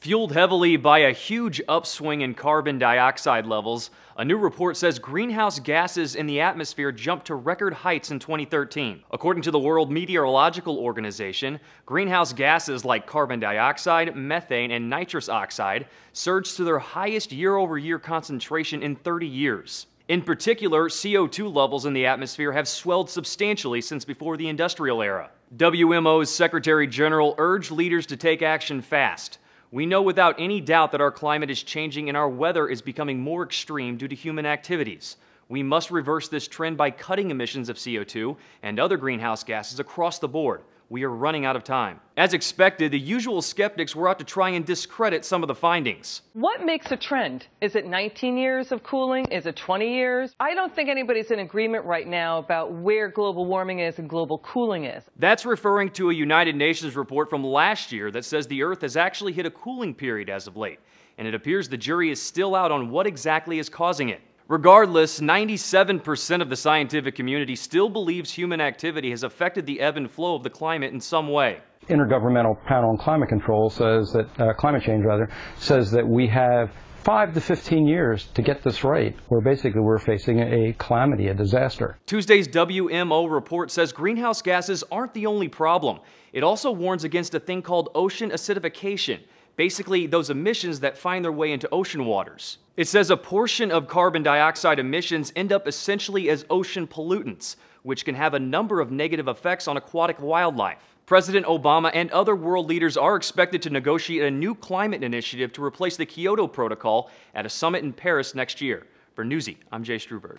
Fueled heavily by a huge upswing in carbon dioxide levels, a new report says greenhouse gases in the atmosphere jumped to record heights in 2013. According to the World Meteorological Organization, greenhouse gases like carbon dioxide, methane, and nitrous oxide surged to their highest year over year concentration in 30 years. In particular, CO2 levels in the atmosphere have swelled substantially since before the industrial era. WMO's Secretary General urged leaders to take action fast. We know without any doubt that our climate is changing and our weather is becoming more extreme due to human activities. We must reverse this trend by cutting emissions of CO2 and other greenhouse gases across the board we are running out of time. As expected, the usual skeptics were out to try and discredit some of the findings. What makes a trend? Is it 19 years of cooling? Is it 20 years? I don't think anybody's in agreement right now about where global warming is and global cooling is. That's referring to a United Nations report from last year that says the Earth has actually hit a cooling period as of late, and it appears the jury is still out on what exactly is causing it. Regardless, 97% of the scientific community still believes human activity has affected the ebb and flow of the climate in some way. Intergovernmental Panel on Climate Control says that, uh, climate change rather, says that we have five to 15 years to get this right, where basically we're facing a calamity, a disaster. Tuesday's WMO report says greenhouse gases aren't the only problem. It also warns against a thing called ocean acidification basically those emissions that find their way into ocean waters. It says a portion of carbon dioxide emissions end up essentially as ocean pollutants, which can have a number of negative effects on aquatic wildlife. President Obama and other world leaders are expected to negotiate a new climate initiative to replace the Kyoto Protocol at a summit in Paris next year. For Newsy, I'm Jay Strubberg.